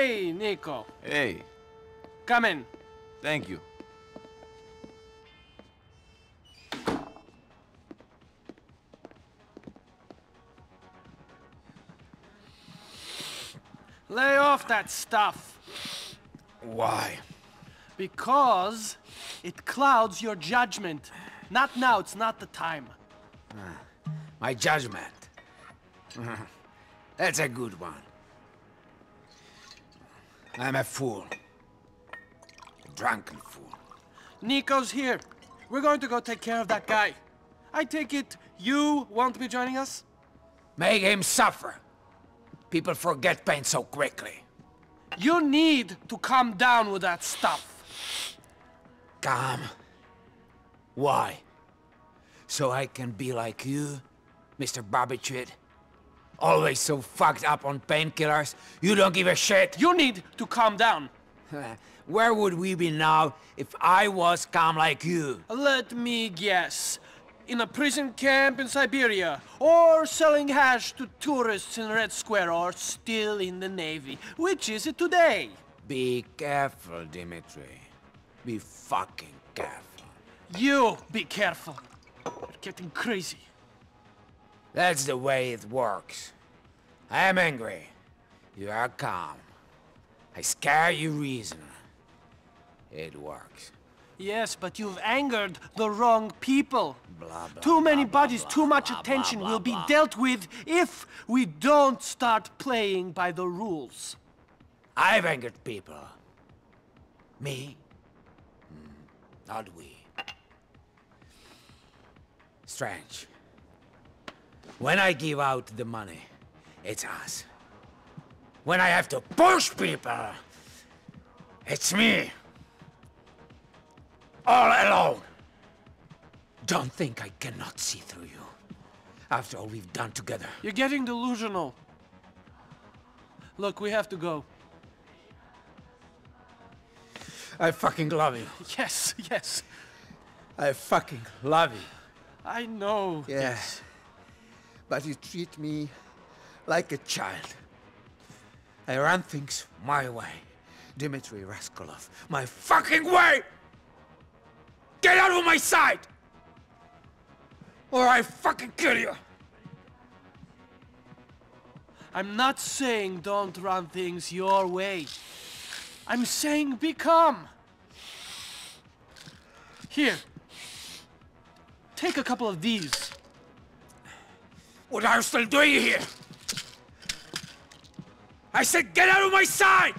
Hey, Nico. Hey, Come in. thank you. Lay off that stuff. Why? Because it clouds your judgment. Not now, it's not the time. Ah, my judgment. That's a good one. I'm a fool. A drunken fool. Nico's here. We're going to go take care of that guy. I take it you won't be joining us? Make him suffer. People forget pain so quickly. You need to calm down with that stuff. Calm. Why? So I can be like you, Mr. Barbiturate? Always so fucked up on painkillers, you don't give a shit? You need to calm down. Where would we be now if I was calm like you? Let me guess. In a prison camp in Siberia, or selling hash to tourists in Red Square, or still in the Navy. Which is it today? Be careful, Dimitri. Be fucking careful. You be careful. You're getting crazy. That's the way it works. I am angry. You are calm. I scare you reason. It works. Yes, but you've angered the wrong people. Blah, blah, Too many blah, bodies, too much attention will be dealt with if we don't start playing by the rules. I've angered people. Me? Hmm, not we. Strange. When I give out the money, it's us. When I have to push people, it's me. All alone. Don't think I cannot see through you. After all we've done together. You're getting delusional. Look, we have to go. I fucking love you. Yes, yes. I fucking love you. I know. Yeah. Yes. But you treat me like a child. I run things my way. Dmitry Rascalov, my fucking way! Get out of my sight! Or I fucking kill you! I'm not saying don't run things your way. I'm saying be calm. Here. Take a couple of these. What are you still doing here? I said get out of my sight!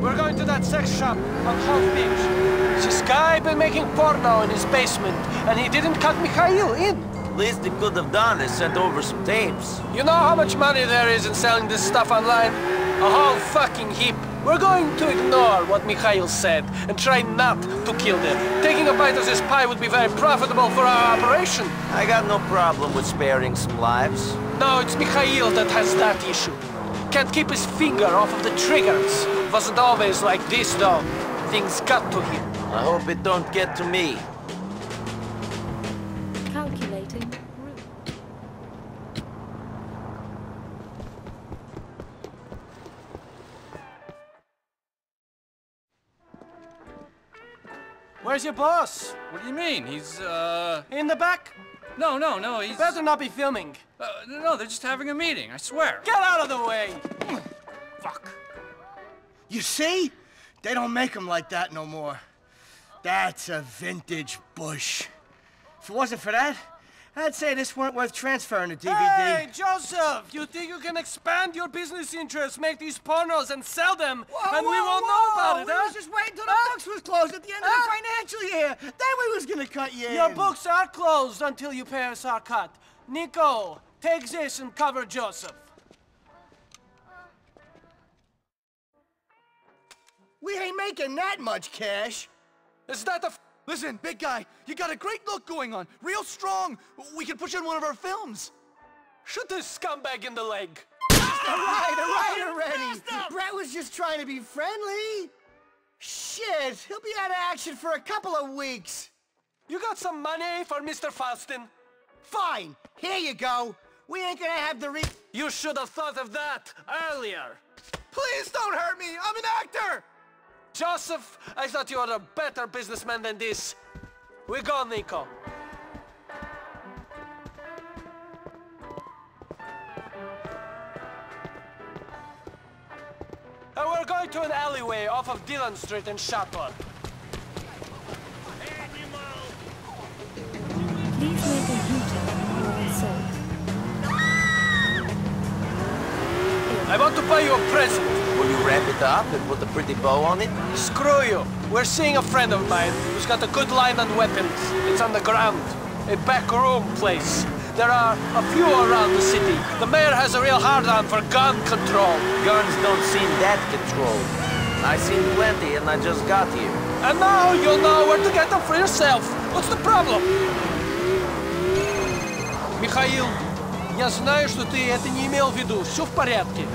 We're going to that sex shop on Hove Beach. This guy been making porno in his basement, and he didn't cut Mikhail in. Least they could have done is sent over some tapes. You know how much money there is in selling this stuff online? A whole fucking heap. We're going to ignore what Mikhail said and try not to kill them. Taking a bite of this pie would be very profitable for our operation. I got no problem with sparing some lives. No, it's Mikhail that has that issue. Can't keep his finger off of the triggers. Wasn't always like this, though. Things got to him. I hope it don't get to me. Calculating route. Where's your boss? What do you mean? He's, uh... In the back? No, no, no, he's... Better not be filming. Uh, no, they're just having a meeting, I swear. Get out of the way! Fuck. You see? They don't make them like that no more. That's a vintage Bush. If it wasn't for that, I'd say this weren't worth transferring to DVD. Hey, Joseph! You think you can expand your business interests, make these pornos, and sell them, and we won't know about it, We huh? was just waiting till the books was closed at the end of the financial year. Then we was gonna cut you Your in. books are closed until you pay us our cut. Nico, take this and cover Joseph. We ain't making that much cash. Is that the f- Listen, big guy, you got a great look going on. Real strong. We can put you in one of our films. Shoot this scumbag in the leg. right, all right already. Brett was just trying to be friendly. Shit, he'll be out of action for a couple of weeks. You got some money for Mr. Faustin? Fine, here you go. We ain't gonna have the re- You should have thought of that earlier. Please don't hurt me! I'm an actor! Joseph, I thought you were a better businessman than this. We go, Nico. And we're going to an alleyway off of Dillon Street in Chateau. Please make a U-turn on your assault. I want to buy you a present Will you wrap it up and put a pretty bow on it? Screw you. We're seeing a friend of mine who's got a good line on weapons. It's on the ground. A back room place. There are a few around the city. The mayor has a real hard-on for gun control. Guns don't seem that controlled. I seen plenty and I just got here. And now you'll know where to get them for yourself. What's the problem? Михаил, я знаю, что ты это не имел в виду. Все в порядке.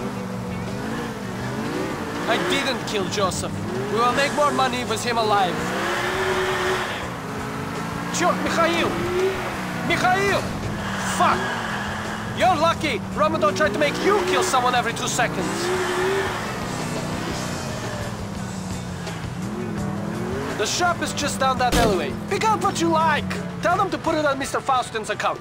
I didn't kill Joseph. We will make more money with him alive. Черт, Михаил! Михаил! Fuck! You're lucky Roman don't try to make you kill someone every two seconds. The shop is just down that alleyway. Pick out what you like. Tell them to put it on Mr. Faustin's account.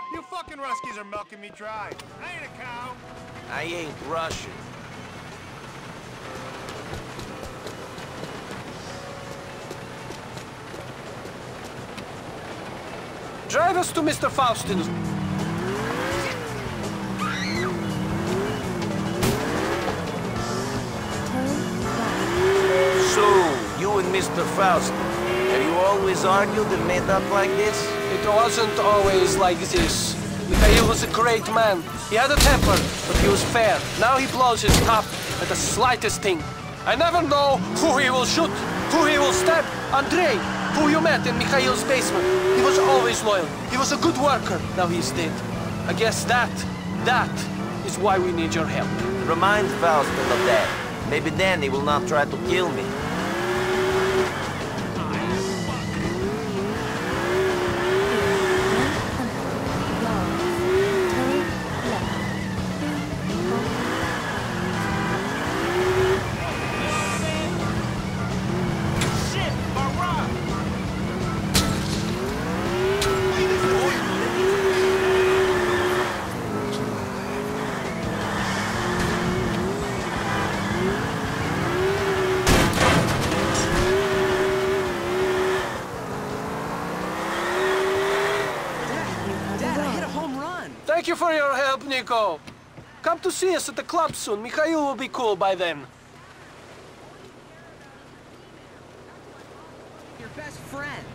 You fucking Ruskies are milking me dry. I ain't a cow. I ain't Russian. Drive us to Mr. Faustin's. So, you and Mr. Faustin, have you always argued and made up like this? It wasn't always like this. Mikhail was a great man. He had a temper, but he was fair. Now he blows his top at the slightest thing. I never know who he will shoot, who he will stab. Andrei, who you met in Mikhail's basement. He was always loyal. He was a good worker. Now he's dead. I guess that, that is why we need your help. Remind Faustin of that. Maybe then he will not try to kill me. Nico. Come to see us at the club soon. Mikhail will be cool by then. Your best friend.